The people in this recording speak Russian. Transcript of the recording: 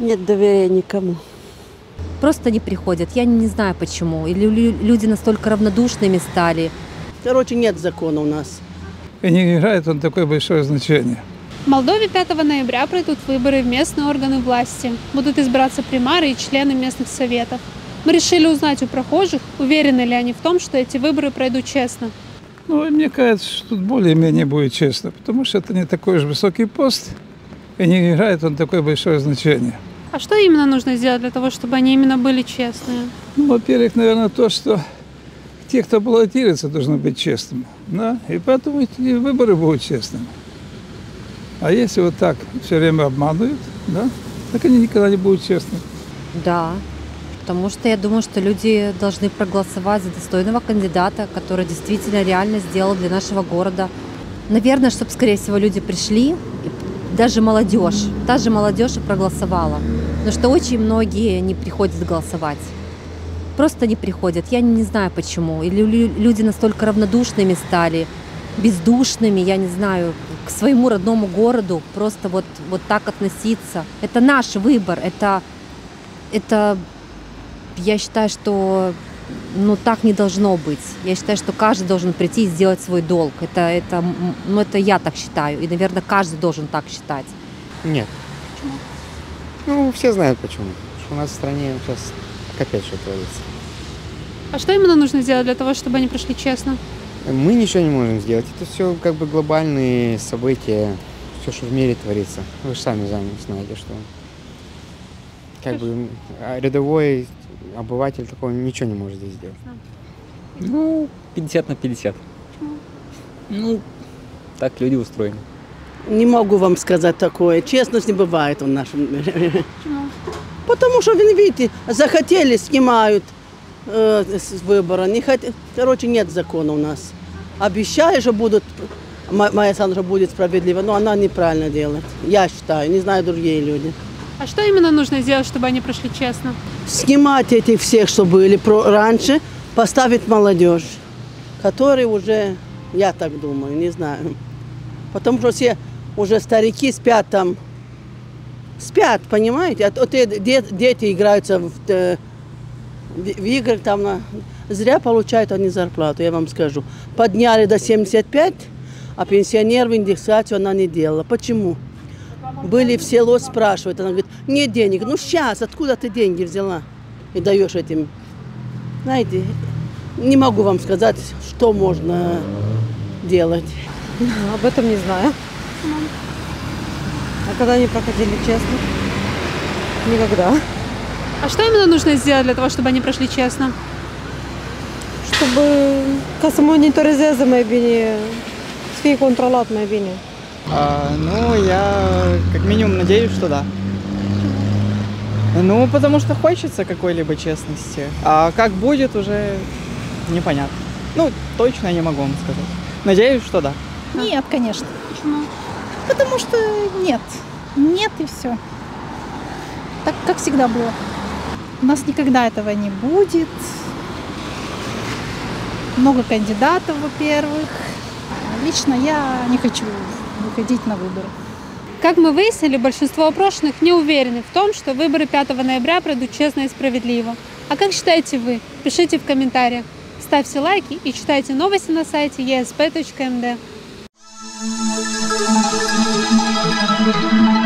Нет доверия никому. Просто не приходят. Я не знаю почему. Или лю- люди настолько равнодушными стали. Короче, нет закона у нас. И не играет он такое большое значение. В Молдове 5 ноября пройдут выборы в местные органы власти. Будут избираться примары и члены местных советов. Мы решили узнать у прохожих, уверены ли они в том, что эти выборы пройдут честно. Ну, и мне кажется, что тут более-менее будет честно, потому что это не такой уж высокий пост, и не играет он такое большое значение. А что именно нужно сделать для того, чтобы они именно были честные? Ну, во-первых, наверное, то, что те, кто баллотируется, должны быть честными. Да? И поэтому и выборы будут честными. А если вот так все время обманывают, да, так они никогда не будут честными. Да. Потому что я думаю, что люди должны проголосовать за достойного кандидата, который действительно реально сделал для нашего города. Наверное, чтобы, скорее всего, люди пришли, и даже молодежь, та же молодежь и проголосовала. Потому что очень многие не приходят голосовать. Просто не приходят. Я не знаю почему. Или лю- люди настолько равнодушными стали, бездушными, я не знаю, к своему родному городу. Просто вот, вот так относиться. Это наш выбор. Это, это я считаю, что ну, так не должно быть. Я считаю, что каждый должен прийти и сделать свой долг. Это, это, ну, это я так считаю. И, наверное, каждый должен так считать. Нет. Почему? Ну, все знают почему. Потому что у нас в стране сейчас капец что творится. А что именно нужно сделать для того, чтобы они прошли честно? Мы ничего не можем сделать. Это все как бы глобальные события. Все, что в мире творится. Вы же сами сами знаете, что как бы а, рядовой обыватель такого ничего не может здесь сделать. Ну, 50 на 50. Ну, так люди устроены. Не могу вам сказать такое. Честность не бывает в нашем мире. Потому что, видите, захотели, снимают э, с выбора. Не хот... Короче, нет закона у нас. Обещали, что будут, Майя Александровна будет справедливо, но она неправильно делает. Я считаю, не знаю другие люди. А что именно нужно сделать, чтобы они прошли честно? Снимать этих всех, что были про- раньше, поставить молодежь, которые уже, я так думаю, не знаю. Потому что все уже старики спят там, спят, понимаете? А вот эти де- дети играются в, э, в в там, на- зря получают они зарплату, я вам скажу. Подняли до 75, а пенсионер индексацию она не делала. Почему? Были в село, спрашивают, она говорит, нет денег. Ну сейчас, откуда ты деньги взяла и даешь этим? Знаете, не могу вам сказать, что можно делать. Об этом не знаю. А когда они проходили честно? Никогда. А что именно нужно сделать для того, чтобы они прошли честно? Чтобы bine, să fie controlat mai bine. А, ну, я как минимум надеюсь, что да. Ну, потому что хочется какой-либо честности. А как будет, уже непонятно. Ну, точно я не могу вам сказать. Надеюсь, что да. Нет, конечно. Почему? Потому что нет. Нет и все. Так, как всегда было. У нас никогда этого не будет. Много кандидатов, во-первых. Лично я не хочу выходить на выборы. Как мы выяснили, большинство опрошенных не уверены в том, что выборы 5 ноября пройдут честно и справедливо. А как считаете вы? Пишите в комментариях. Ставьте лайки и читайте новости на сайте esp.md. Thank you.